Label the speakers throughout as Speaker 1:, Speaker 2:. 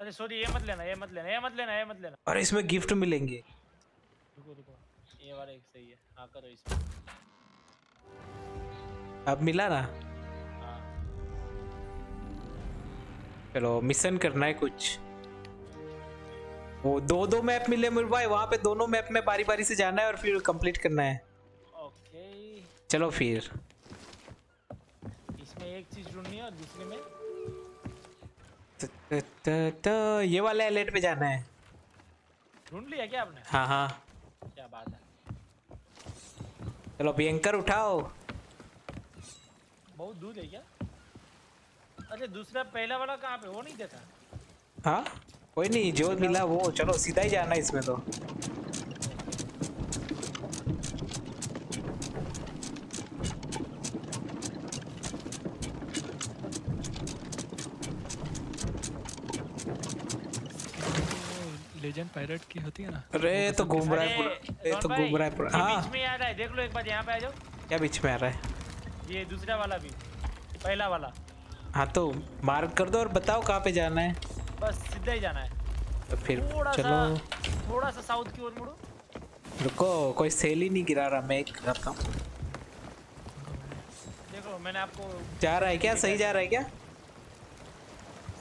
Speaker 1: अरे सॉरी ये मत लेना ये मत लेना ये मत लेना ये मत लेना।
Speaker 2: और इसमें गिफ्ट मिलेंगे।
Speaker 1: रुको रुको। ये वाला एक सही है। हाँ करो इसमें।
Speaker 2: अब मिला ना?
Speaker 1: हाँ।
Speaker 2: चलो मिशन करना है कुछ। वो दो दो मैप मिले मेरे भाई वहाँ पे दोनों मैप में बारी बारी से जाना है और फिर कंप्लीट करना है।
Speaker 1: ओके
Speaker 2: चलो फिर।
Speaker 1: इसमें एक चीज़ ढूंढनी है और दूसरे में?
Speaker 2: त, त, ये वाले एलेट पे जाना है।
Speaker 1: ढूंढ लिया क्या आपने?
Speaker 2: हाँ हाँ।
Speaker 1: क्या बात है।
Speaker 2: चलो भयंकर उठाओ।
Speaker 1: बहुत दूर है क्या? अच्छा दूसरा पहला वाला कहाँ पे? वो नहीं देता
Speaker 2: हाँ? कोई नहीं जो मिला वो। चलो सीधा ही जाना है इसमें तो।
Speaker 3: लेजेंड पायरेट की होती है ना?
Speaker 2: अरे तो घूम रहा है पूरा। ये तो घूम रहा है पूरा।
Speaker 1: ये
Speaker 2: हाँ।
Speaker 1: बीच में आ रहा है? देख लो एक बार यहाँ पे आ जाओ।
Speaker 2: क्या बीच में आ रहा है?
Speaker 1: ये दूसरा वाला भी पहला वाला।
Speaker 2: हाँ तो मार्क कर दो और बताओ कहाँ पे जाना है।
Speaker 1: बस सीधा ही जाना है।
Speaker 2: तो फिर चलो।
Speaker 1: थोड़ा सा साउथ की ओर मुड़ो।
Speaker 2: रुको कोई सेल ही नहीं गिरा रहा मैं एक करता हूँ।
Speaker 1: देखो मैंने आपको
Speaker 2: जा रहा है क्या? सही जा रहा है क्या?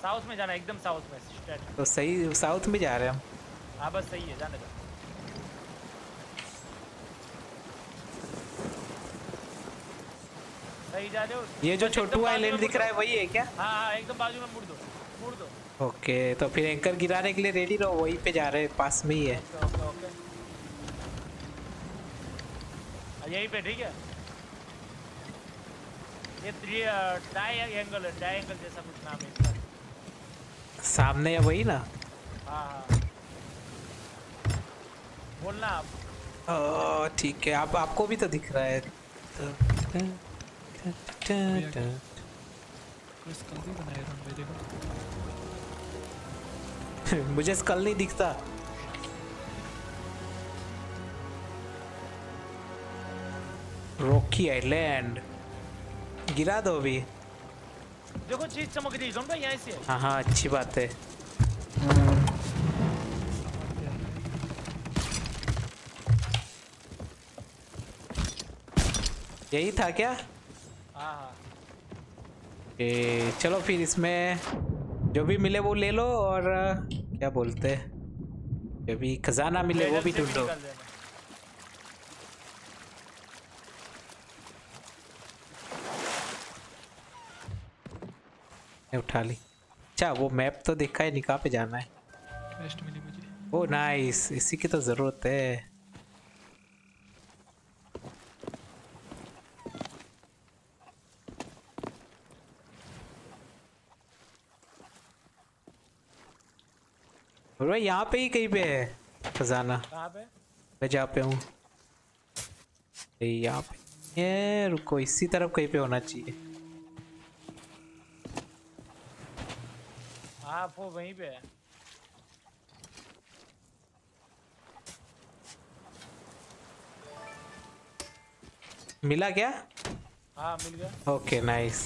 Speaker 1: साउथ में जाना एकदम साउथ में स्ट्रेट।
Speaker 2: तो सही साउथ में जा रहे हैं हम।
Speaker 1: हाँ बस सही है जाने दो। सही जा रहे हो?
Speaker 2: ये जो छोटू आइलैंड दिख रहा है वही है क्या?
Speaker 1: हाँ हाँ एकदम बाजू में मुड़ दो मुड़ दो।
Speaker 2: ओके तो फिर एंकर गिराने के लिए रेडी रहो वहीं पे जा रहे हैं पास में ही है।
Speaker 1: Okay okay okay. हाँ, यहीं पे ठीक है। ये डाई एंगल है डाई एंगल जैसा कुछ नाम है
Speaker 2: सामने है वही ना?
Speaker 1: हाँ हाँ। बोलना आप।
Speaker 2: ठीक है आप आपको भी तो दिख रहा है।
Speaker 3: देखो
Speaker 2: मुझे स्कल नहीं दिखता। Rocky island. गिरा दो अभी।
Speaker 1: देखो चीज़ चमक रही है यहाँ से।
Speaker 2: हाँ हाँ अच्छी बात है। यही था क्या?
Speaker 1: हाँ हाँ।
Speaker 2: ए, चलो फिर इसमें जो भी मिले वो ले लो और क्या बोलते हैं? जो भी खजाना मिले वो भी ढूंढो उठा ली। अच्छा वो मैप तो देखा है निकाह पे जाना है।
Speaker 3: वेस्ट मिली मुझे।
Speaker 2: Oh nice. इसी की तो ज़रूरत है। भाई यहाँ पे ही कहीं पे है खजाना।
Speaker 1: कहाँ पे?
Speaker 2: मैं जहाँ पे हूँ। यहाँ पे ये रुको इसी तरफ़ कहीं पे होना चाहिए।
Speaker 1: वो वहीं पे है।
Speaker 2: मिला क्या?
Speaker 1: हाँ मिल गया।
Speaker 2: Okay nice.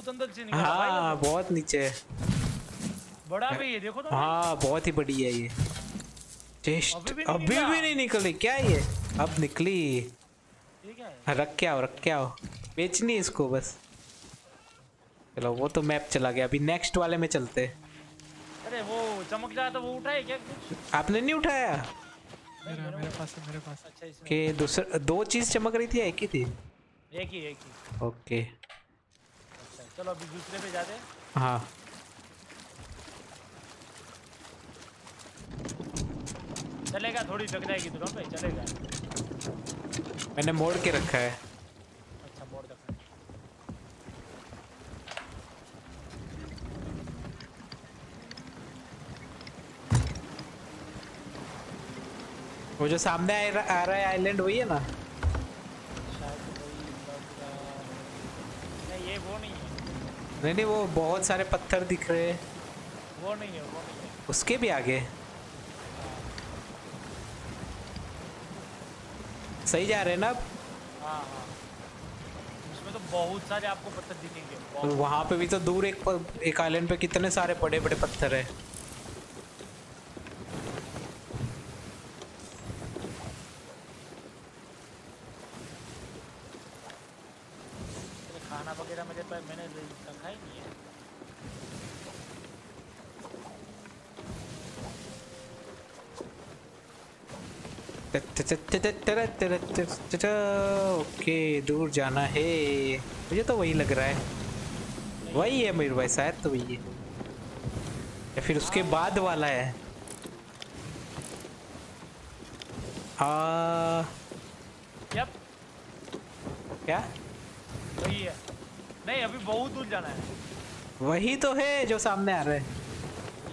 Speaker 1: बहुत अंदर से निकला
Speaker 2: हाँ
Speaker 1: ये
Speaker 2: बहुत नीचे है।
Speaker 1: तो। बड़ा भी है देखो तो।
Speaker 2: हाँ बहुत ही बड़ी है ये। टेस्ट
Speaker 1: अभी भी नहीं
Speaker 2: अभी
Speaker 1: निकला।
Speaker 2: भी नहीं निकली क्या ये? अब निकली।
Speaker 1: ठीक है
Speaker 2: हाँ, रख के आओ रख के आओ। बेचनी है इसको बस। चलो वो तो मैप चला गया। अभी नेक्स्ट वाले में चलते
Speaker 1: अरे वो चमक रहा था वो उठाए क्या कुछ?
Speaker 2: आपने नहीं उठाया?
Speaker 3: मेरा मेरे पास है मेरे पास
Speaker 1: अच्छा इसमें
Speaker 2: कि दूसरा दो चीज़ चमक रही थी एक ही थी?
Speaker 1: एक ही एक ही।
Speaker 2: ओके।
Speaker 1: चलो अभी दूसरे पे जाते हैं।
Speaker 2: हाँ।
Speaker 1: चलेगा थोड़ी लग जाएगी तुरंत भाई चलेगा।
Speaker 2: मैंने मोड़ के रखा है।
Speaker 1: अच्छा मोड़ दखा
Speaker 2: वो जो सामने आ रहा है आइलैंड वही है ना
Speaker 1: शायद वही लग रहा है। नहीं ये वो नहीं है
Speaker 2: नहीं नहीं वो बहुत सारे पत्थर दिख रहे हैं।
Speaker 1: वो नहीं है वो नहीं है।
Speaker 2: उसके भी आगे। सही जा रहे हैं ना अब?
Speaker 1: हाँ हाँ। उसमें तो बहुत सारे आपको पत्थर दिखेंगे।
Speaker 2: वहाँ पे भी तो दूर एक एक आइलैंड पे कितने सारे बड़े बड़े पत्थर है
Speaker 1: तेरे खाना वगैरह मेरे पास मैंने रखा ही नहीं है।
Speaker 2: ओके दूर जाना है। मुझे तो वही लग रहा है। वही है मेरे भाई शायद तो वही है। या फिर उसके बाद वाला है।
Speaker 1: यप।
Speaker 2: क्या?
Speaker 1: वही है। नहीं अभी बहुत दूर जाना है।
Speaker 2: वही तो है जो सामने आ रहा है।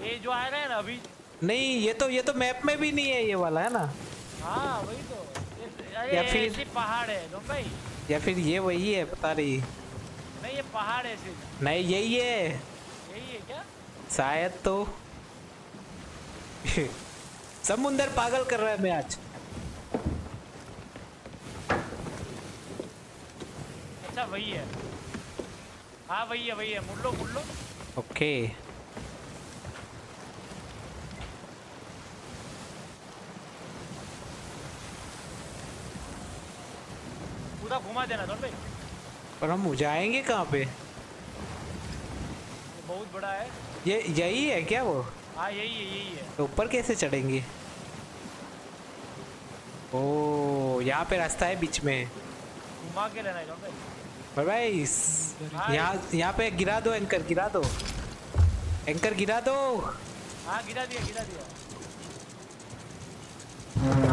Speaker 1: ये जो आ रहा है ना अभी।
Speaker 2: नहीं ये तो ये तो मैप में भी नहीं है ये वाला है ना?
Speaker 1: हाँ वही तो। ये- अरे
Speaker 2: या फिर-
Speaker 1: पहाड़ है दोन भाई।
Speaker 2: या फिर ये वही है पता नहीं।
Speaker 1: नहीं ये पहाड़ है सिर्फ़
Speaker 2: नहीं यही है।
Speaker 1: यही है क्या?
Speaker 2: शायद तो। समुंदर पागल कर रहा है मैं आज।
Speaker 1: अच्छा वही है। हाँ वही है वही है। मुड़ लो मुड़ लो।
Speaker 2: ओके।
Speaker 1: पूरा घुमा देना दोन भाई।
Speaker 2: पर हम जाएँगे कहाँ पे?
Speaker 1: बहुत बड़ा है।
Speaker 2: ये यही है क्या वो?
Speaker 1: हाँ यही है यही है।
Speaker 2: तो ऊपर कैसे चढ़ेंगे? ओ यहाँ पे रास्ता है बीच में।
Speaker 1: घुमा के लेना है
Speaker 2: पर भाई यहाँ यहाँ पे गिरा दो एंकर गिरा दो। एंकर गिरा दो।
Speaker 1: हाँ गिरा दिया गिरा दिया।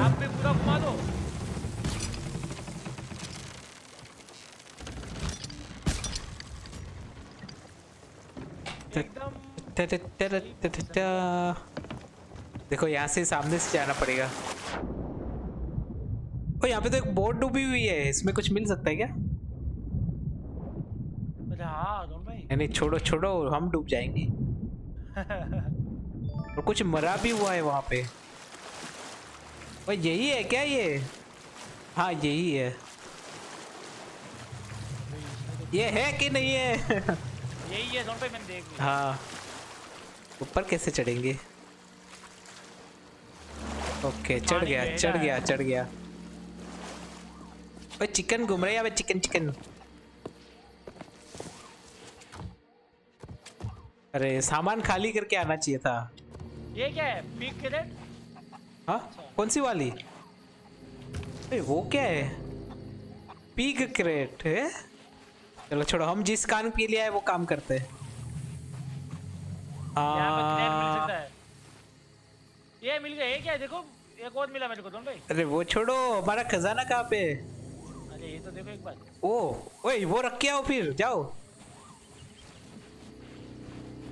Speaker 1: आप भी पूरा घुमा दो।
Speaker 2: ट- ट- ट- देखो यहाँ से सामने से जाना पड़ेगा। ओ यहाँ पे तो एक बोट डूबी हुई है इसमें कुछ मिल सकता है क्या
Speaker 1: अच्छा हाँ दोन भाई
Speaker 2: नहीं नहीं छोड़ो छोड़ो हम डूब जाएँगे। और कुछ मरा भी हुआ है वहाँ पे। ओ यही है क्या ये? हाँ यही है। ये है कि नहीं है?
Speaker 1: यही है भाई मैंने देख लिया।
Speaker 2: हाँ। ऊपर कैसे चढ़ेंगे? ओके चढ़ गया चढ़ गया चढ़ गया। ओए चिकन घूम रहे हैं चिकन चिकन? अरे सामान खाली करके आना चाहिए था।
Speaker 1: ये क्या है? पीक के रेट
Speaker 2: हाँ? कौन सी वाली? अरे वो क्या है? पीक क्रेट है? चलो छोड़ो हम जिस काम के लिए आए वो काम करते हैं।
Speaker 1: पे क्रेट
Speaker 2: आ,
Speaker 1: है। ये मिल गया ये क्या है? देखो एक और मिला मेरे को दोन भाई।
Speaker 2: अरे वो छोड़ो हमारा खजाना कहाँ पे
Speaker 1: अरे ये तो देखो एक बार।
Speaker 2: ओ ओए वो रख के आओ फिर जाओ।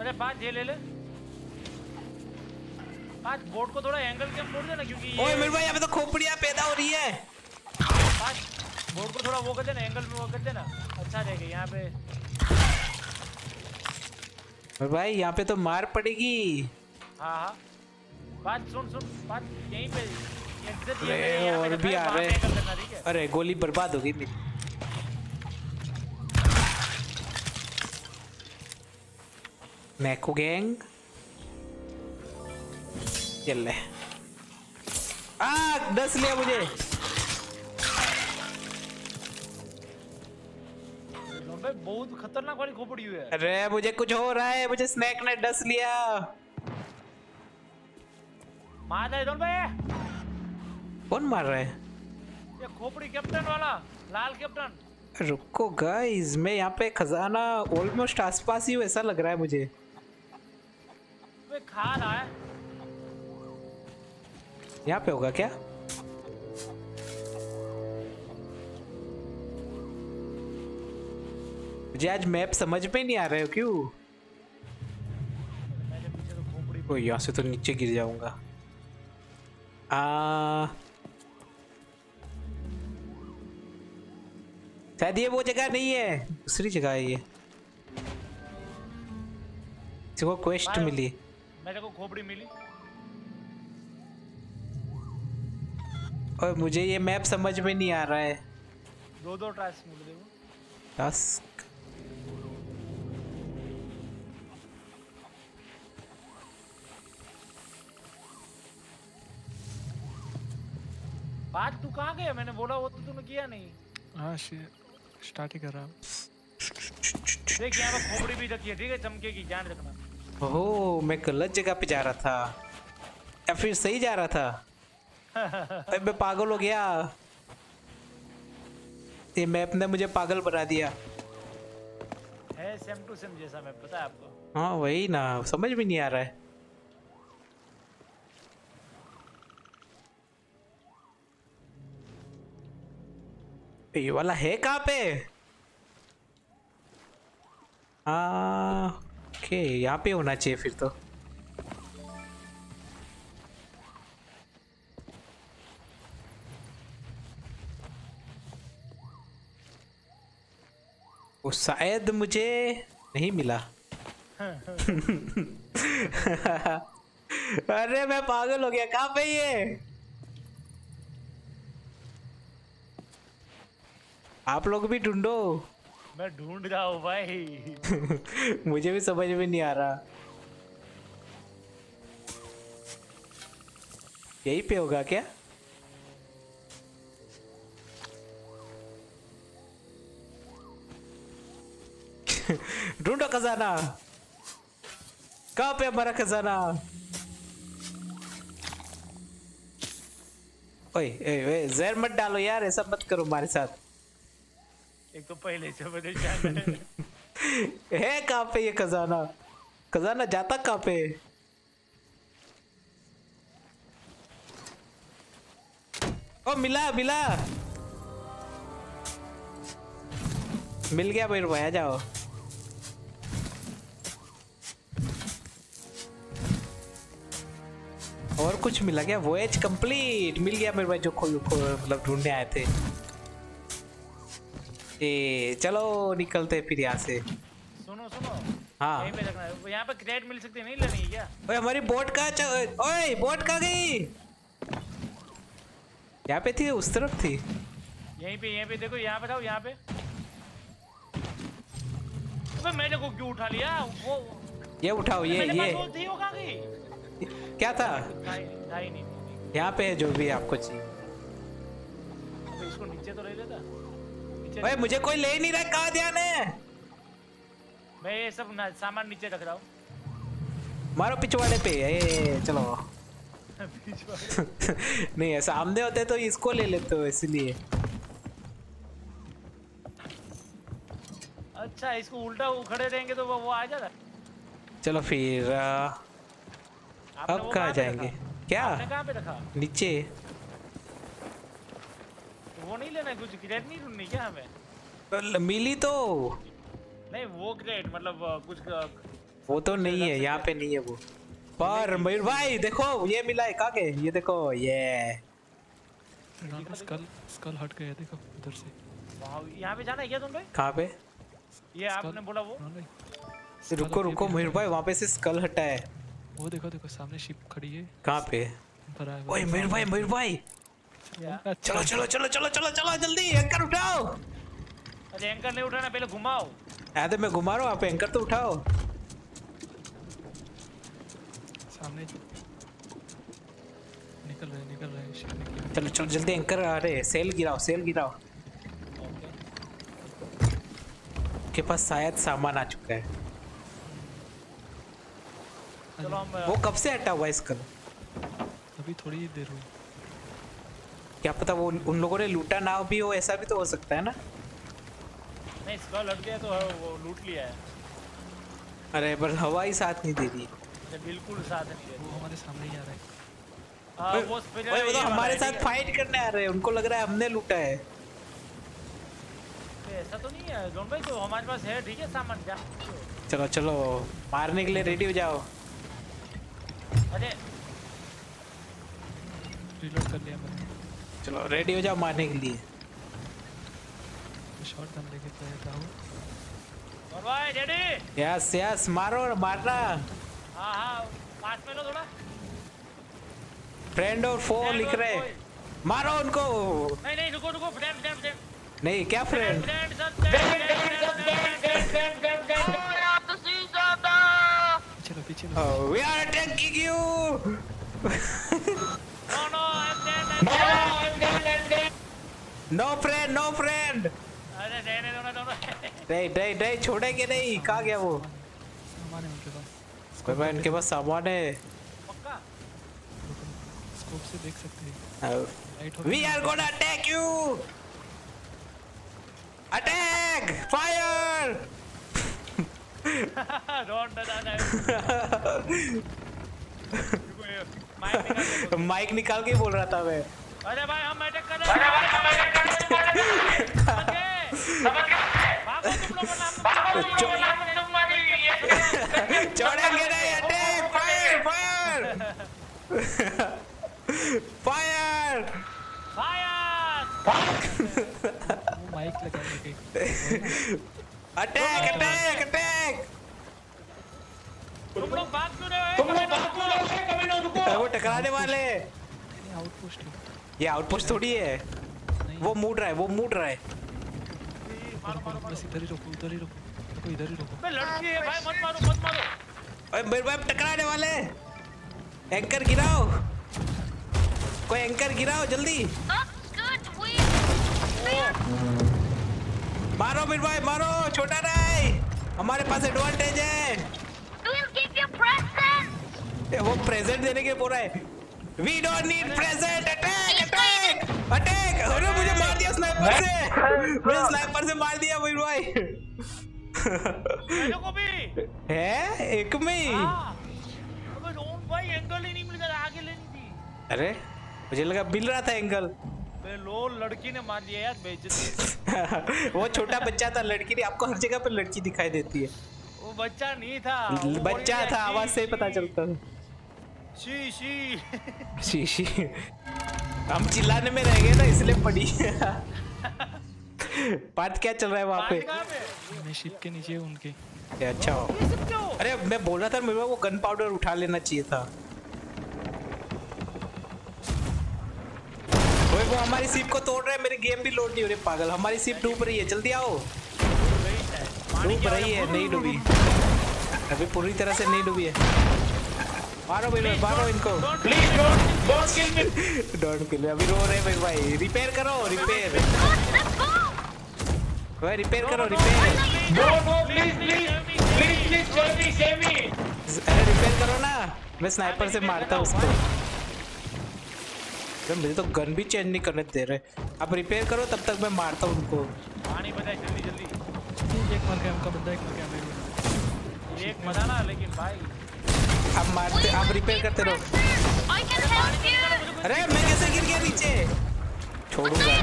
Speaker 1: अरे पाँच ये ले ले। पाँच बोर्ड को थोड़ा एंगल के मोड़ देना क्योंकि
Speaker 2: ओए मेरे भाई यहाँ पे तो खोपड़ियाँ पैदा हो रही है।
Speaker 1: पाँच बोर्ड को थोड़ा वो कर देना एंगल में वो कर देना। अच्छा रहेगा यहाँ पे
Speaker 2: मेरे भाई यहाँ पे तो मार पड़ेगी।
Speaker 1: हाँ हाँ। पाँच सुन सुन पाँच यहीं पे एग्जिट ये
Speaker 2: और भी आ रहे। अरे गोली बर्बाद हो गई मेरी। मैको गैंग चल ले आ डस लिया मुझे
Speaker 1: बहुत खतरनाक वाली खोपड़ी हुई है।
Speaker 2: अरे मुझे कुछ हो रहा है मुझे स्नैक ने डस लिया।
Speaker 1: मार दे दोन भाई।
Speaker 2: कौन मार रहा है?
Speaker 1: ये खोपड़ी कैप्टन वाला लाल कैप्टन
Speaker 2: रुको गाइस मैं यहाँ पे खजाना ऑलमोस्ट आसपास ही हूँ ऐसा लग रहा है मुझे।
Speaker 1: वे खा रहा है।
Speaker 2: यहाँ पे होगा क्या? मुझे आज मैप समझ में नहीं आ रहा है क्यों?
Speaker 1: तो
Speaker 2: यहाँ से तो नीचे गिर जाऊँगा। आ शायद ये वो जगह नहीं है दूसरी जगह है ये। इसको क्वेस्ट मिली।
Speaker 1: मेरे को खोपड़ी मिली।
Speaker 2: और मुझे ये मैप समझ में नहीं आ रहा है।
Speaker 1: दो दो टास्क मिल देखो
Speaker 2: टास्क
Speaker 1: बात तू कहाँ गया? मैंने बोला वो तो तूने किया नहीं।
Speaker 3: हाँ स्टार्ट ही कर रहा हूँ।
Speaker 1: देख यहाँ पे खोपड़ी भी रखी है ठीक है? चमकेगी ध्यान रखना।
Speaker 2: ओह मैं गलत जगह पे जा रहा था। या फिर सही जा रहा था? मैं पागल हो गया। ये मैप ने मुझे पागल बना दिया।
Speaker 1: है सेम टू सेम जैसा मैं पता है आपको?
Speaker 2: हाँ वही ना समझ में नहीं आ रहा है। ये वाला है कहाँ पे? आ, ओके यहाँ पे होना चाहिए फिर तो। वो शायद मुझे नहीं मिला। अरे मैं पागल हो गया, कहाँ पे ये? आप लोग भी ढूंढो।
Speaker 1: मैं ढूंढ रहा हूँ भाई।
Speaker 2: मुझे भी समझ में नहीं आ रहा। यही पे होगा क्या? ढूंढो खजाना। कहाँ पे हमारा खजाना? ओए ओए, जहर मत डालो यार, ऐसा मत करो हमारे साथ।
Speaker 1: एक तो पहले से परेशान है।
Speaker 2: कहाँ पे ये खजाना? खजाना जाता कहाँ पे? ओ, मिला मिला। मिल गया भाई आ जाओ। और कुछ मिला क्या? वॉयज कंप्लीट मिल गया मेरे भाई जो मतलब ढूँढने आए थे। ए चलो निकलते फिर यहाँ से।
Speaker 1: सुनो सुनो।
Speaker 2: हाँ।
Speaker 1: यहीं पे रखना है। यहाँ पे क्रेट मिल सकती है नहीं लेनी क्या?
Speaker 2: ओए हमारी बोट का ओए बोट कहाँ गई? यहाँ पे थी उस तरफ़ थी।
Speaker 1: यहीं पे यहीं पे देखो यहाँ पे था यहाँ पे। अबे मैंने को क्यों उठा लिया? वो
Speaker 2: ये उठाओ ये ये।
Speaker 1: थी वो कहाँ गई?
Speaker 2: क्या था। यहाँ पे है जो भी आपको चाहिए।
Speaker 1: इसको नीचे तो ले लेता।
Speaker 2: ओए मुझे कोई ले ही नहीं रहा कहाँ ध्यान है?
Speaker 1: मैं ये सब सामान नीचे रख रहा हूँ।
Speaker 2: मारो पिछवाड़े पे ए चलो। नहीं ऐसा सामने होते तो इसको ले लेते हो इसलिए।
Speaker 1: अच्छा इसको उल्टा खड़े रहेंगे तो वो, वो आ जाता
Speaker 2: चलो फिर अब कहाँ जाएँगे? क्या?
Speaker 1: आपने पे रखा?
Speaker 2: नीचे।
Speaker 1: वो नहीं लेना कुछ ग्रेड नहीं ढूंढनी क्या हमें?
Speaker 2: ल- मिली तो।
Speaker 1: नहीं वो ग्रेड मतलब कुछ
Speaker 2: वो तो नहीं है यहाँ पे नहीं है वो। पर मयूर भाई देखो ये मिला है काके ये देखो ये।
Speaker 3: स्कल स्कल हट गया देखो उधर से।
Speaker 1: यहाँ पे जाना है क्या तुम भाई
Speaker 2: कहाँ पे?
Speaker 1: ये आपने बोला वो?
Speaker 3: हाँ भाई
Speaker 2: रुको रुको मयूर भाई वहाँ पे से स्कल हटा है
Speaker 3: वो देखो देखो सामने शिप खड़ी है।
Speaker 2: कहाँ पे? ओए मयूर भाई मयूर भाई? चलो चलो चलो चलो चलो चलो जल्दी एंकर उठाओ।
Speaker 1: अरे एंकर नहीं उठाना पहले घुमाओ।
Speaker 2: याद है मैं घुमा रहा हूँ आप एंकर तो उठाओ।
Speaker 3: सामने निकल रहे निकल रहे
Speaker 2: चलो चलो जल्दी एंकर अरे सेल गिराओ सेल गिराओ। के पास शायद सामान आ चुका है।
Speaker 1: चलो हम
Speaker 2: वो कब से हटा हुआ है स्कल
Speaker 3: अभी थोड़ी देर हुई।
Speaker 2: क्या पता वो उन लोगों ने लूटा ना भी हो ऐसा भी तो हो सकता है ना?
Speaker 1: नहीं स्कॉल हट गया तो वो लूट लिया है।
Speaker 2: अरे पर हवा ही साथ नहीं दे रही।
Speaker 1: बिल्कुल साथ नहीं
Speaker 3: दे
Speaker 1: रही।
Speaker 3: वो हमारे सामने ही आ रहा है।
Speaker 1: हाँ, वो
Speaker 2: वो तो हमारे साथ फाइट करने आ रहे हैं उनको लग रहा है हमने लूटा है।
Speaker 1: ऐसा तो नहीं है जोन भाई तो हमारे पास है ठीक है सामान जा।
Speaker 2: चलो चलो मारने के लिए रेडी हो जाओ।
Speaker 1: अरे।
Speaker 3: रिलोड कर लिया मैंने।
Speaker 2: चलो रेडी हो जाओ मारने के लिए
Speaker 3: तो शॉट गन लेके तैयार हूँ
Speaker 1: और भाई रेडी
Speaker 2: यस यस मारो मारना
Speaker 1: हाँ हाँ पास में लो थोड़ा
Speaker 2: फ्रेंड और फो लिख रहे मारो उनको
Speaker 1: नहीं नहीं रुको रुको फ्रेंड फ्रेंड फ्रेंड
Speaker 2: नहीं क्या फ्रेंड
Speaker 1: फ्रेंड सर
Speaker 3: पीछे
Speaker 1: we are attacking you
Speaker 2: no friend no friend
Speaker 1: अरे रहने दो ना दोनों
Speaker 2: नहीं नहीं नहीं छोड़ेंगे नहीं। कहाँ गया वो?
Speaker 3: सामान है उनके पास।
Speaker 2: भाई भाई इनके पास सामान है।
Speaker 1: पक्का?
Speaker 3: स्कोप से देख सकते हैं।
Speaker 2: We are gonna attack you attack fire
Speaker 1: don't दादा माइक
Speaker 2: माइक निकाल के बोल रहा था मैं।
Speaker 1: अरे भाई हम अटैक कर रहे हैं। अरे भाई हम अटैक कर रहे हैं। समझ गए समझ गए भागो तुम लोगों नाम भागो
Speaker 2: तुम लोगों नाम ये छोड़ेंगे नहीं
Speaker 1: अटे
Speaker 3: fire fire fire fire mike लगाएँगे
Speaker 2: अटैक अटैक अटैक
Speaker 1: तुम लोग भाग क्यों रहे हो? तुम लोग भाग क्यों रहे हो? कभी रुको।
Speaker 2: वो टकराने वाले।
Speaker 3: आउटपोस्ट है
Speaker 2: ये आउटपोस्ट थोड़ी है। वो मूड रहा है वो मूड रहा है।
Speaker 1: मारो मारो
Speaker 3: बस इधर ही रोको उधर ही रोको। रोको इधर ही रोको
Speaker 1: बे लड़की है भाई मत मारो मत मारो।
Speaker 2: ओए मेरे भाई टकराने वाले एंकर गिराओ। कोई एंकर गिराओ जल्दी। मारो मेरे भाई मारो छोटा नहीं हमारे पास एडवांटेज है। वो प्रेजेंट देने के लिए बोल रहा है। We don't need present attack attack attack अरे मुझे मार दिया स्नाइपर से। मुझे स्नाइपर से मार दिया मेरे भाई।
Speaker 1: मेरे को भी।
Speaker 2: है? एक में ही।
Speaker 1: हाँ। अबे रोम भाई एंगल ही नहीं मिल रहा आगे लेनी थी।
Speaker 2: अरे मुझे लगा मिल रहा था एंगल
Speaker 1: लो लड़की ने मार दिया यार बेइज्जती।
Speaker 2: वो छोटा बच्चा था लड़की ने आपको हर जगह पर लड़की दिखाई देती है।
Speaker 1: वो बच्चा नहीं था
Speaker 2: बच्चा था आवाज़ से ही पता चलता था।
Speaker 1: शी शी।
Speaker 2: शीशी हम चिल्लाने में रह गए ना इसलिए पड़ी बात क्या चल रहा है वहाँ पे?
Speaker 3: मैं शिप के नीचे उनके।
Speaker 2: ये अच्छा हो। अरे मैं बोल रहा था मेरे को वो गन पाउडर उठा लेना चाहिए था। ओए वो हमारी सीप को तोड़ रहे हैं मेरी गेम भी लोड नहीं हो रही। पागल हमारी सीप डूब रही है। जल्दी आओ। डूब रही है नहीं डूबी। अभी पूरी तरह से नहीं डूबी है। मारो भाई मारो इनको।
Speaker 1: Please don't don't kill me
Speaker 2: don't kill अभी रो रहे भाई भाई। रिपेयर करो रिपेयर भाई रिपेयर करो repair
Speaker 1: no no please please please please save me save me
Speaker 2: अरे रिपेयर करो ना। मैं स्नाइपर से मारता हूँ उसको। अरे मुझे तो गन भी चेंज नहीं करने दे रहे। आप रिपेयर करो तब तक मैं मारता हूँ उनको।
Speaker 1: पानी बताए जल्दी जल्दी।
Speaker 3: एक मर गया उनका बंदा एक मर गया मेरे
Speaker 1: एक मज़ा ना लेकिन भाई।
Speaker 2: अब मारते आप रिपेयर करते रहो अरे मैं कैसे गिर गया नीचे छोड़ूँगा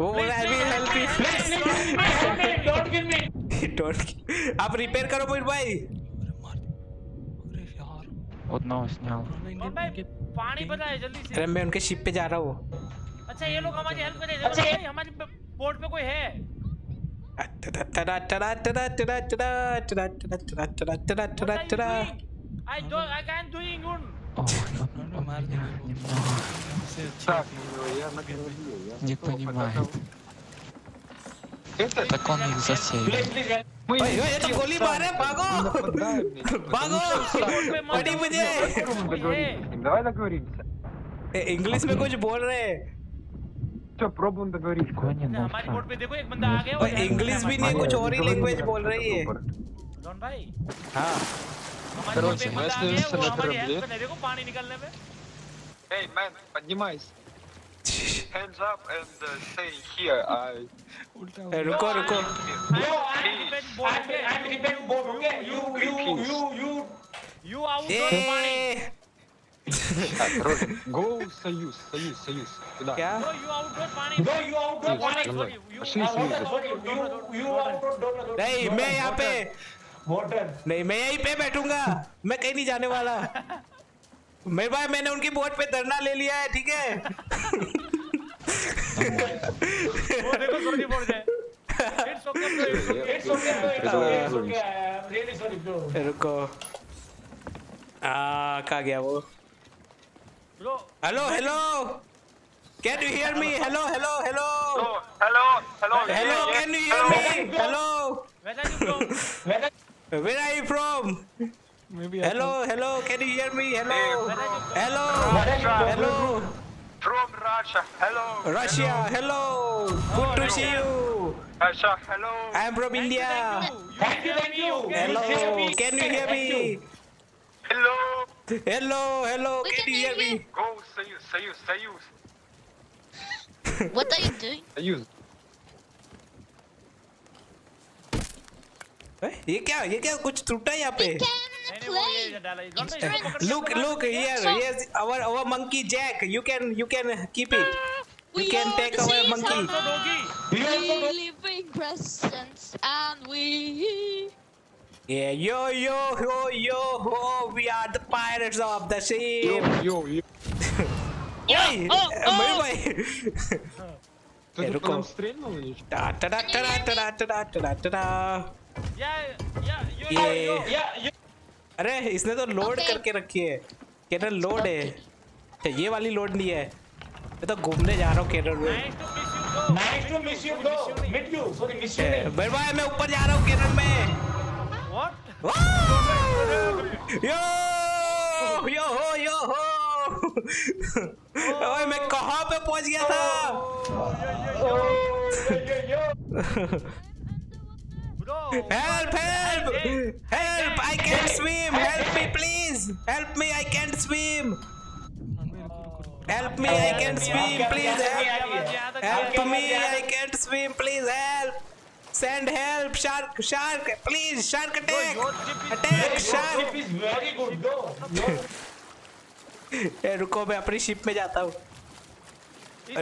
Speaker 4: वो बोला I will help you
Speaker 1: don't give me
Speaker 2: don't आप रिपेयर करो पॉइंट भाई।
Speaker 3: अरे यार
Speaker 1: उतना
Speaker 3: स्नैल
Speaker 1: पानी बताए जल्दी से।
Speaker 2: अरे मैं उनके शिप पे जा रहा हूँ।
Speaker 1: अच्छा ये लोग हमारी हेल्प करें अच्छा हमारी बोट पे कोई है?
Speaker 3: I
Speaker 5: don't,
Speaker 3: I can't do it.
Speaker 5: Не понимаю. Так он их засеял.
Speaker 2: Ой, ой, это गोली मारे भागो भागो मुझे
Speaker 6: давай договоримся
Speaker 2: इंग्लिश में कुछ बोल रहे हैं
Speaker 6: तो प्रॉब्लम पे
Speaker 5: वेरी
Speaker 1: हमारी बोट पे देखो एक बंदा आ गया
Speaker 2: और इंग्लिश भी नहीं कुछ और ही लैंग्वेज बोल रही है
Speaker 1: जॉन भाई
Speaker 2: हाँ
Speaker 1: हमारी बोट पे बंदा आ गया वो हमारी हेल्प कर देखो पानी निकालने में
Speaker 6: Hey man, Panjimais. Hands up and uh, stay here. I.
Speaker 2: Hey, रुको रुको. Yo,
Speaker 1: I'm defend
Speaker 6: board. I'm defend board. Okay, you you
Speaker 2: you
Speaker 1: you you out on पानी. No, you out
Speaker 6: Союз,
Speaker 1: पानी
Speaker 6: за мной.
Speaker 1: You-
Speaker 6: Пошли Союза.
Speaker 2: नहीं मैं यहाँ पे नहीं मैं यहीं पे बैठूंगा मैं कहीं नहीं जाने वाला मेरे भाई मैंने उनकी बोट पे धरना ले लिया है ठीक है
Speaker 1: वो देखो सोनी बोल जाए It's okay bro, it's okay. It's okay bro, it's okay, it's okay. I am really sorry bro.
Speaker 2: रुको आ कहाँ गया वो Hello. Hello, hello. Can you hear me? Hello,
Speaker 6: hello, hello. Hello,
Speaker 2: hello,
Speaker 6: hello. Hello,
Speaker 2: can you hear me? Hello.
Speaker 1: Where are you from?
Speaker 2: Where are, you from?
Speaker 3: Maybe
Speaker 2: hello, hello. Can you hear me? Hello. Hello. Hello.
Speaker 6: From Russia. Hello.
Speaker 2: Russia. Hello. Good to see you.
Speaker 6: Russia. Hello.
Speaker 2: I am from India.
Speaker 1: Thank you. Thank you.
Speaker 2: Hello. Can you hear me?
Speaker 6: Hello.
Speaker 2: Hello, hello,
Speaker 4: We
Speaker 2: can
Speaker 4: can
Speaker 2: you hear
Speaker 4: hear
Speaker 2: me?
Speaker 4: you.
Speaker 6: Go. Say you. Say you. Say you.
Speaker 4: What are you doing?
Speaker 6: Say you.
Speaker 2: ये क्या ये क्या कुछ टूटा यहाँ पे
Speaker 4: We can
Speaker 1: नहीं, नहीं, वो ये
Speaker 4: play.
Speaker 1: डाला इसको इसको पकड़ के
Speaker 2: Look,
Speaker 1: पकड़।
Speaker 2: look here. Yes, our our monkey Jack. You can you can keep it. You
Speaker 4: We
Speaker 2: can take our monkey.
Speaker 1: तो
Speaker 4: We live in and we.
Speaker 2: Yeah, yo yo yo yo ho. We are the pirates of the sea.
Speaker 6: Yo, yo.
Speaker 2: Ой,
Speaker 4: oh, oh.
Speaker 2: мой мой.
Speaker 6: Ты
Speaker 2: Э,
Speaker 6: тут по
Speaker 2: руку.
Speaker 6: нам стрельнул или что?
Speaker 2: Ta ta ta ta ta ta ta ta ta ta ta.
Speaker 1: या या यो
Speaker 2: ये अरे इसने तो load
Speaker 4: Okay.
Speaker 2: करके रखी है Kerala load है अच्छा ये वाली लोड नहीं है मैं तो घूमने जा रहा हूँ केरल में
Speaker 1: nice to miss you bro
Speaker 7: Nice to miss you, bro. Meet you. Sorry, miss you.
Speaker 2: ए, भाई भाई मैं ऊपर जा रहा हूँ केरल में वाह! यो यो हो यो हो ओए मैं कहाँ पे पहुँच गया था
Speaker 7: Oh, yo, yo, yo.
Speaker 1: Bro
Speaker 2: Help! Help! Help! I can't swim! Help me, please! Help me! I can't swim! Help me! I can't swim! Please help! Help me! I can't swim! Please help! Send help! Shark! Shark! Please! Shark attack! Attack!
Speaker 7: Your
Speaker 2: Shark!
Speaker 7: is very good. Your
Speaker 2: ए, रुको मैं अपनी ship में जाता हूँ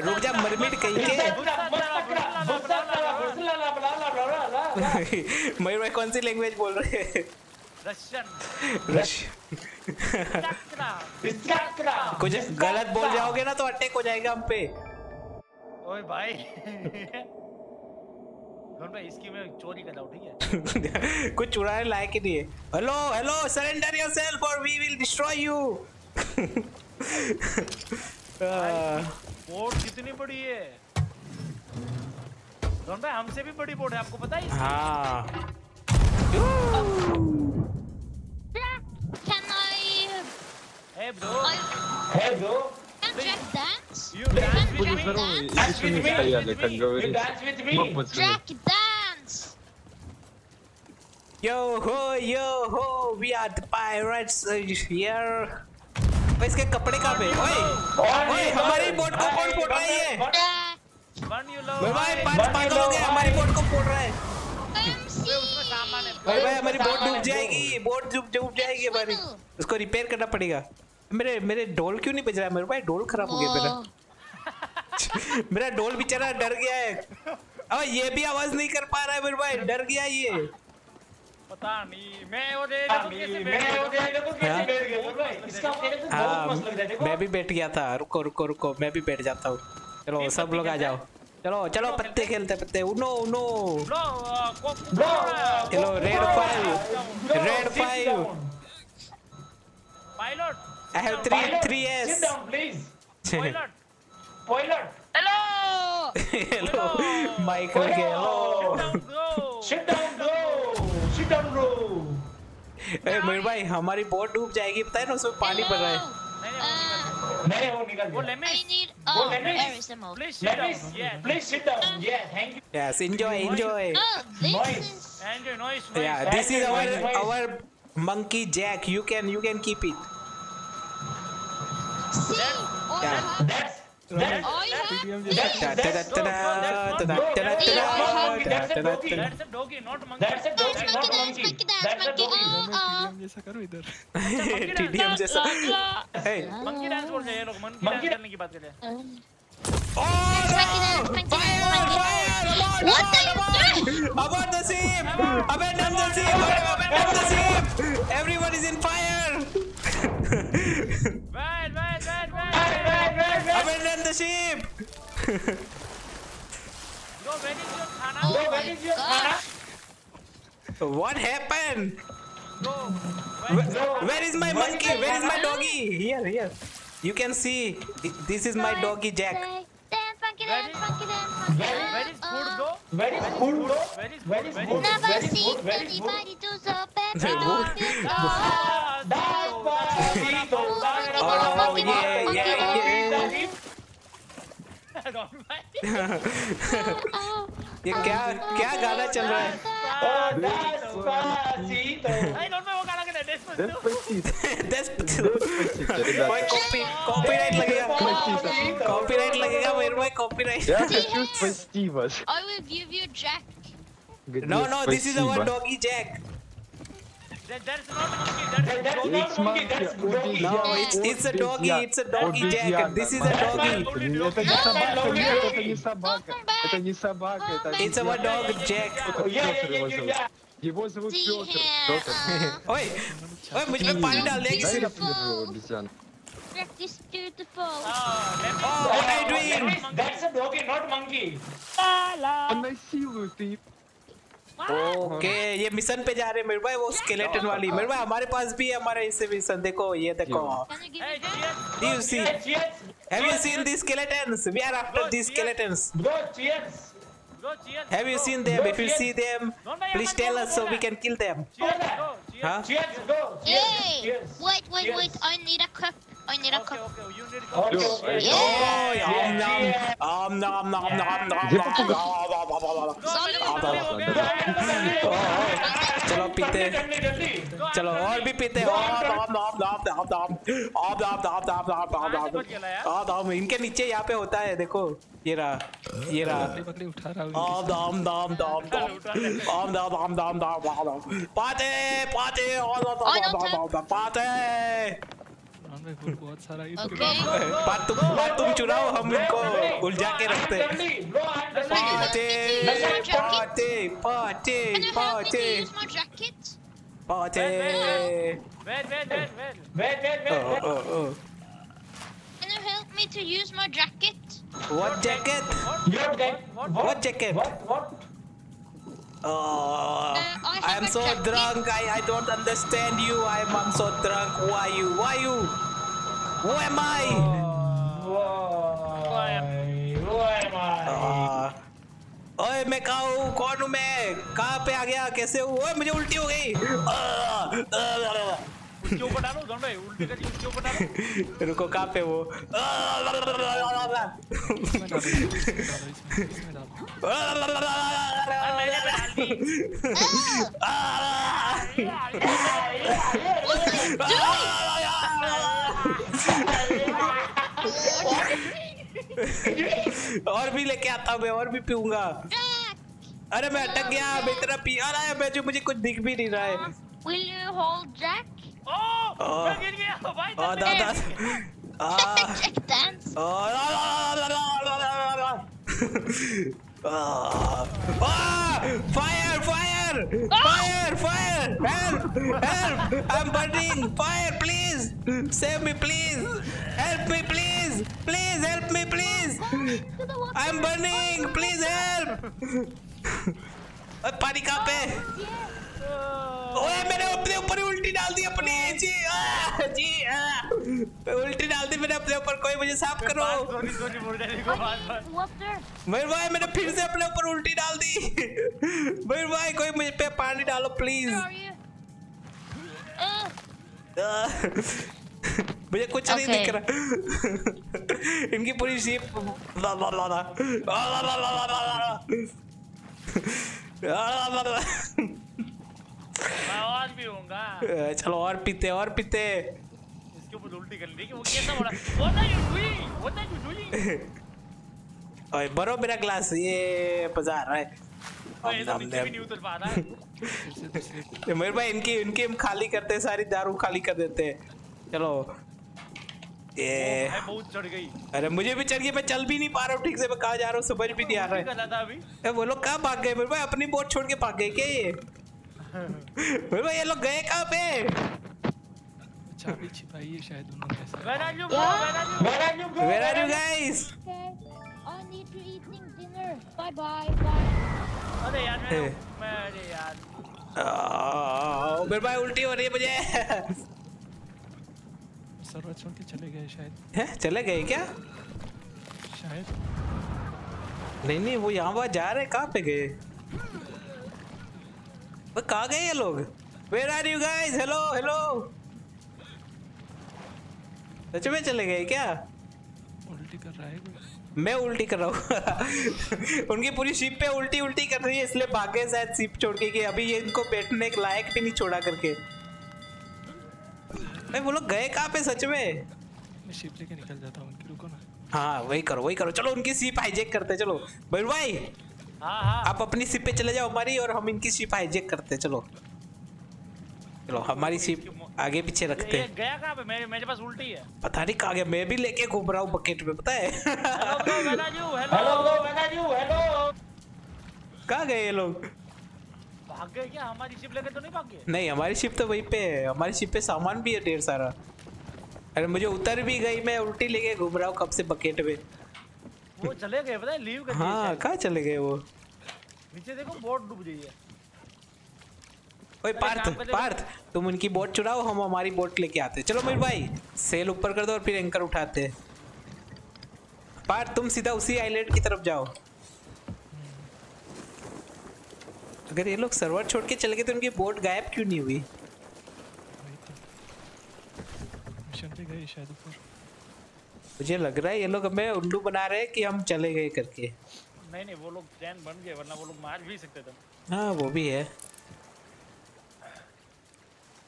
Speaker 2: रुक जा मरमिट कहीं के मयूर भाई कौन सी लैंग्वेज बोल रहे हैं
Speaker 1: रशियन
Speaker 2: रश कुछ गलत बोल जाओगे ना तो अटैक हो जाएगा हम पे
Speaker 1: ओए भाई कौन भाई इसकी मैं चोरी कर रहा हूँ ठीक है?
Speaker 2: कुछ चुराने लायक ही नहीं है। हेलो हेलो सरेंडर योरसेल्फ और we will destroy you
Speaker 1: boat कितनी बड़ी है? कौन भाई हमसे भी बड़ी बोट है आपको पता है
Speaker 2: हाँ।
Speaker 4: Can I?
Speaker 1: A bro
Speaker 4: I
Speaker 7: Hey, bro.
Speaker 4: can dance?
Speaker 1: You
Speaker 4: Будешь
Speaker 7: здоровый, если не
Speaker 6: стояли, как говорится.
Speaker 4: Jack, dance!
Speaker 2: Yo-ho, yo-ho, we are the pirates here. भाई इसके कपड़े कहाँ पे? ओए ओए हमारी बोट को कौन फोड़ रहा है भाई भाई पाँच पागल हो गए हमारी बोट को फोड़ रहा है। भाई भाई हमारी बोट डूब जाएगी बोट डूब डूब जाएगी हमारी। उसको रिपेयर करना पड़ेगा। मेरे मेरे डोल क्यों नहीं बज रहा है? मेरे भाई डोल खराब हो गया मेरा. मेरा डोल बेचारा डर गया है। अब ये भी आवाज़ नहीं कर पा रहा है मेरे भाई। डर गया ये।
Speaker 1: पता नहीं मैं वो दे कैसे
Speaker 7: मैं वो
Speaker 1: बैठ
Speaker 7: तो कैसे बैठ गया बोल भाई। इसका मेरे को
Speaker 2: हाँ
Speaker 7: बहुत मस्त लग रहा है देखो।
Speaker 2: मैं भी बैठ गया था। रुको रुको रुको। मैं भी बैठ जाता हूँ। चलो सब लोग आ जाओ। चलो चलो पत्ते खेलते पत्ते।
Speaker 1: Uno
Speaker 7: Uno.
Speaker 2: चलो red
Speaker 7: five
Speaker 2: red
Speaker 7: five
Speaker 1: pilot
Speaker 2: I have three
Speaker 7: Pilot,
Speaker 2: three
Speaker 7: Sit down, please.
Speaker 1: Pilot
Speaker 7: Pilot,
Speaker 4: Hello.
Speaker 2: Mike लगे hello
Speaker 1: bro
Speaker 7: sit down, bro. Sit down, bro.
Speaker 2: ए मेरे भाई हमारी बोट डूब जाएगी पता है ना उसमें पानी भर रहा है
Speaker 4: Uh,
Speaker 7: नहीं वो निकल
Speaker 1: वो
Speaker 7: गया.
Speaker 1: Lemme
Speaker 4: I need. Oh, there is a mode.
Speaker 1: Sit
Speaker 7: me,
Speaker 1: down yes
Speaker 7: please sit down. Yeah, thank you.
Speaker 2: Yes enjoy enjoy
Speaker 4: Oh, this
Speaker 7: Nice.
Speaker 4: is.
Speaker 1: Enjoy noise
Speaker 2: Yeah, this is our our monkey Jack. You can you can keep it.
Speaker 3: जैसा करो इधर
Speaker 2: TDM जैसा
Speaker 1: monkey dance बोल रहे हैं लोग monkey dance करने की बात कर रहे हैं
Speaker 2: Oh, no! Fire! Fire! Abort! Abort! Abort the ship! Abandon the ship! Abandon the Bro, where is
Speaker 1: your khana?
Speaker 4: Oh
Speaker 7: Bro, your God.
Speaker 2: What happened?
Speaker 1: Bro,
Speaker 2: where, where is my monkey? Is where is my doggy? Here, here. You can see. This is my doggy Jack.
Speaker 1: Where is,
Speaker 7: where is food though?
Speaker 1: Where is food
Speaker 4: though?
Speaker 7: Where is food? Where is food?
Speaker 4: Never seen anybody do so
Speaker 7: bad.
Speaker 2: Oh, yeah, yeah. ये क्या क्या गाना चल रहा है? Copyright लगेगा। Copyright लगेगा मेरे भाई
Speaker 8: copyright
Speaker 4: I will give you Jack
Speaker 2: no no this is our doggy Jack
Speaker 1: That is not monkey. Doggy.
Speaker 7: It's monkey. Doggy.
Speaker 2: No, it's it's a doggy. It's a doggy, Jack. This is a doggy.
Speaker 8: Это не собака,
Speaker 2: It's a dog, Jack.
Speaker 8: Его зовут Петр. Ой,
Speaker 4: ой, мы тебе
Speaker 1: парень дал, Oh,
Speaker 2: oh what are you doing?
Speaker 7: That's a doggy, not monkey.
Speaker 8: Он насилует.
Speaker 2: Okay, ये mission पे जा रहे मेरे भाई वो skeleton वाली। मेरे भाई हमारे पास भी है, हमारा इससे मिशन देखो, ये देखो। Do you see have you seen this skeletons we are after this skeletons
Speaker 1: go cheers
Speaker 2: Have you seen them? If you see them, please tell us so we can kill them. Huh?
Speaker 4: Hey! Wait, wait, wait! I need a cup. I need a cup.
Speaker 2: Oh, yum yum! Om nom nom nom nom nom. चलो पीते चलो और भी पीते और इनके नीचे यहाँ पे होता है देखो ये रहा ये रहा आम दाम दाम दाम आम दाम आम दाम दाम आम दाम
Speaker 3: पाते पाते पाते बहुत सारा
Speaker 2: तुम हम इनको उलझा के रखते
Speaker 7: पाते
Speaker 2: Party party party
Speaker 4: Can you help me to use my jacket?
Speaker 2: party.
Speaker 1: Wait, wait, wait, wait.
Speaker 7: Wait, wait, wait,
Speaker 2: Oh oh oh.
Speaker 4: Can you help me to use my jacket?
Speaker 2: What jacket?
Speaker 7: Your dad.
Speaker 2: What jacket?
Speaker 7: What? What?
Speaker 2: Oh,
Speaker 4: I
Speaker 2: I am
Speaker 4: a
Speaker 2: so
Speaker 4: jacket.
Speaker 2: drunk. I I don't understand you. I am I'm so drunk. Who are you? Who are you? Who am I?
Speaker 7: Why? Who am I?
Speaker 2: आ, ओए मैं कहा हूँ कौन हूँ मैं कहाँ पे आ गया कैसे हूँ ओए मुझे उल्टी हो गई
Speaker 1: उसके ऊपर डालो दोनों भाई उल्टी करी उसके ऊपर डालो
Speaker 2: रुको कहाँ पे वो और भी लेके आता हूँ मैं और भी पीऊँगा! अरे मैं अटक गया मैं इतना पी आ रहा है मैं जो मुझे कुछ दिख भी नहीं रहा है
Speaker 4: Will you hold Jack?
Speaker 2: Oh!
Speaker 1: oh. oh,
Speaker 2: mir auf weiter! Oh,
Speaker 4: oh, oh,
Speaker 2: oh, oh, Oh, oh, la, la, la, la, la, Ah! Ah! Fire! Fire! Fire! Fire! Help! Help! I'm burning! Fire! Please! Save me, please! Help me, please! Please help me, please! I'm burning! Please help! पानी कहाँ पे? ओए मैंने अपने ऊपर ही उल्टी डाल दी अपनी जी आ, जी आ, उल्टी डाल दी मैंने अपने ऊपर कोई मुझे साफ़ करो. मेरे भाई मैंने फिर से अपने ऊपर उल्टी डाल दी। मेरे भाई कोई मुझे पे पानी डालो प्लीज़ मुझे कुछ
Speaker 4: okay.
Speaker 2: नहीं दिख रहा। इनकी पूरी शिप ला ला ला ला। ला ला ला ला ला ला। ला ला ला ला।
Speaker 1: मैं और भी होऊँगा।
Speaker 2: चलो और पीते और पीते।
Speaker 1: इसके ऊपर उल्टी कर ली कि वो कैसा बोला what are you doing what are you doing
Speaker 2: ओए भरो मेरा ग्लास ये रहा है।
Speaker 1: तो तो
Speaker 2: मेरे भाई इनकी इनकी हम खाली करते हैं सारी दारू खाली कर देते हैं। चलो। ये
Speaker 1: बहुत चढ़ गई।
Speaker 2: अरे मुझे भी चढ़ गई मैं चल भी नहीं पा रहा हूँ ठीक से मैं कहाँ जा रहा हूँ समझ भी नहीं आ रहा है। वो लोग कहाँ भाग गए मेरे भाई? अपनी बोट छोड़ के भाग गए क्या ये? ये लोग गए कहाँ पे
Speaker 3: चाबी छिपाई है शायद उन्होंने ऐसा
Speaker 1: where are you bro where are you
Speaker 7: Where are you, bro?
Speaker 2: Where are you guys?
Speaker 4: Okay. I need to eating dinner. Bye bye. Bye.
Speaker 1: अरे यार मैं मैं अरे यार
Speaker 2: मेरे भाई उल्टी हो रही है मुझे
Speaker 3: सर्वर छोड़ के चले गए शायद
Speaker 2: हैं? चले गए क्या
Speaker 3: शायद
Speaker 2: नहीं नहीं वो यहाँ वहाँ जा रहे कहाँ पे गए कहाँ गए ये लोग? Where are you guys hello hello सच में चले गए क्या?
Speaker 3: उल्टी कर रहा है
Speaker 2: मैं उल्टी कर रहा हूँ। उनकी पूरी शिप पे उल्टी उल्टी कर रही है इसलिए भागे शायद शिप छोड़ के कि अभी ये इनको बैठने के लायक भी नहीं छोड़ा करके। अरे वो लोग गए कहाँ पे सच में?
Speaker 3: मैं शिप लेके निकल जाता हूँ उनकी रुको ना।
Speaker 2: हाँ वही करो वही करो। चलो उनकी शिप हाईजेक करते चलो। भाई भाई
Speaker 1: हाँ हाँ।
Speaker 2: आप अपनी शिप पे चले जाओ हमारी और हम इनकी शिप हाईजेक करते हैं, चलो। चलो हमारी शिप आगे पीछे रखते
Speaker 1: ये
Speaker 2: हैं
Speaker 1: गया कहाँ पे? मेरे मेरे पास उल्टी है।
Speaker 2: पता नहीं कहाँ गया मैं भी लेके घूम रहा हूँ बकेट में पता है?
Speaker 1: हेलो
Speaker 7: हेलो
Speaker 1: हेलो
Speaker 7: ब्रो बेनाजू हेलो
Speaker 2: कहाँ गए ये लोग?
Speaker 1: भाग गए क्या? हमारी शिप लेके तो नहीं भाग गए?
Speaker 2: नहीं हमारी शिप तो वहीं पे है। हमारी शिप पे सामान भी है ढेर सारा। अरे मुझे उतर भी गई मैं उल्टी लेके घूम रहा हूँ कब से बकेट में
Speaker 1: वो चले गए पता है लीव कर
Speaker 2: हाँ। कहाँ चले गए वो?
Speaker 1: नीचे देखो बोट डूब गई है।
Speaker 2: ओए पार्थ पार्थ तुम उनकी बोट चुराओ हम हमारी बोट लेके आते। चलो मेरे भाई सेल ऊपर कर दो और फिर एंकर उठाते। पार्थ तुम सीधा उसी आइलैंड की तरफ़ जाओ। अगर ये लोग सर्वर छोड़ के चले गए तो उनकी बोट गायब क्यों नहीं हुई?
Speaker 3: मिशन पे गए शायद ऊपर।
Speaker 2: मुझे लग रहा है ये लोग हमें उल्लू बना रहे हैं कि हम चले गए करके।
Speaker 1: नहीं नहीं वो लोग प्लान बन गए वरना वो लोग मार भी सकते थे।
Speaker 2: हाँ वो भी है।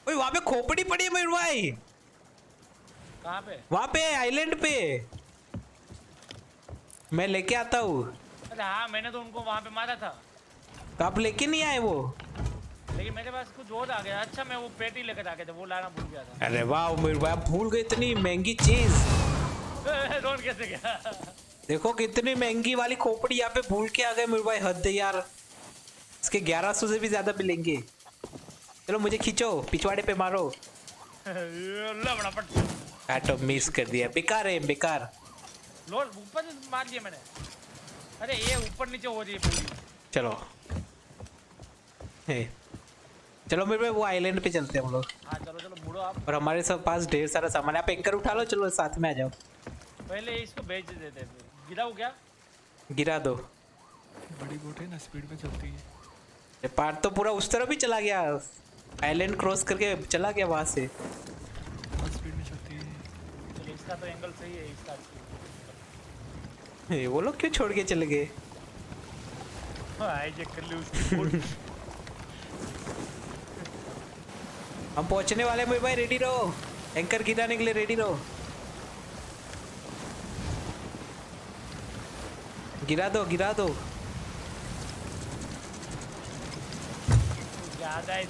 Speaker 2: ओए वहाँ पे खोपड़ी पड़ी है मेरे भाई।
Speaker 1: कहाँ पे?
Speaker 2: वहाँ पे आइलैंड पे। मैं लेके आता हूँ।
Speaker 1: अरे हाँ मैंने तो उनको वहाँ पे मारा था।
Speaker 2: तो आप लेके नहीं आए वो?
Speaker 1: लेकिन मेरे पास कुछ और आ गया। अच्छा मैं वो पेटी लेकर आ गया था वो लाना भूल गया था।
Speaker 2: अरे वाह मेरे भाई आप भूल गए इतनी महँगी चीज़।
Speaker 1: रोन कैसे गया?
Speaker 2: देखो कितनी महँगी वाली खोपड़ी यहाँ पे भूल के आ गए मेरे भाई हद यार। इसके 1100 से भी ज़्यादा मिलेंगे। चलो मुझे खींचो पिछवाड़े पे मारो। काटो मिस कर दिया। बेकार है बेकार।
Speaker 1: लोड ऊपर मार दिया मैंने। अरे ये ऊपर नीचे हो रही है
Speaker 2: चलो। हे। चलो मेरे भाई वो आइलैंड पे चलते हैं हम लोग।
Speaker 1: हाँ चलो चलो मुड़ो आप।
Speaker 2: और हमारे सब पास ढेर सारा सामान है। आप एंकर उठा लो चलो साथ में आ जाओ।
Speaker 1: पहले इसको बेच देते थे गिराओ क्या?
Speaker 2: गिरा दो।
Speaker 3: बड़ी बोट है ना स्पीड में चलती है।
Speaker 2: ये पार्ट तो पूरा उस तरफ़ ही चला गया। आइलैंड क्रॉस करके चला गया वहाँ से।
Speaker 3: स्पीड में चलती है।
Speaker 1: चलो इसका तो एंगल सही है इसका
Speaker 2: हे, वो लोग क्यों छोड़ के चले गए?
Speaker 1: हाईजेक कर ली उसकी बोट।
Speaker 2: हम पहुँचने वाले हैं भाई रेडी रहो। एंकर गिराने के लिए रेडी रहो। गिरा दो गिरा दो।
Speaker 1: ज़्यादा ही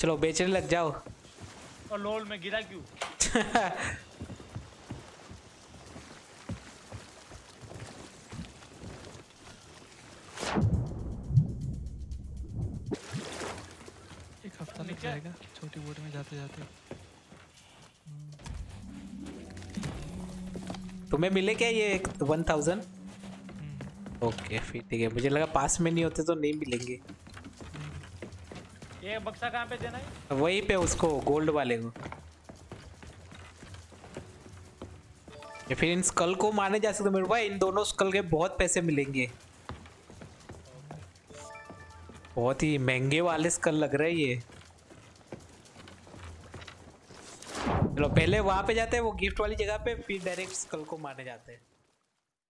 Speaker 2: चलो बेचने लग जाओ।
Speaker 1: और लोल में गिरा क्यों?
Speaker 3: एक हफ़्ता लग जाएगा छोटी बोट में जाते जाते
Speaker 2: तुम्हें मिले क्या ये वन थाउज़ेंड ओके फिर ठीक है। मुझे लगा पास में नहीं होते तो नहीं मिलेंगे।
Speaker 1: ये बक्सा कहाँ पे देना है?
Speaker 2: वहीं पे उसको गोल्ड वाले को। या फिर इन स्कल को माने जा सकते मेरे भाई इन दोनों स्कल के बहुत पैसे मिलेंगे। बहुत ही महँगे वाले स्कल लग रहे हैं ये। पहले वहाँ पे जाते हैं, वो गिफ्ट वाली जगह पे, फिर डायरेक्ट स्कल को मारने जाते हैं।